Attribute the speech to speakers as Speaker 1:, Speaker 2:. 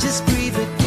Speaker 1: Just breathe it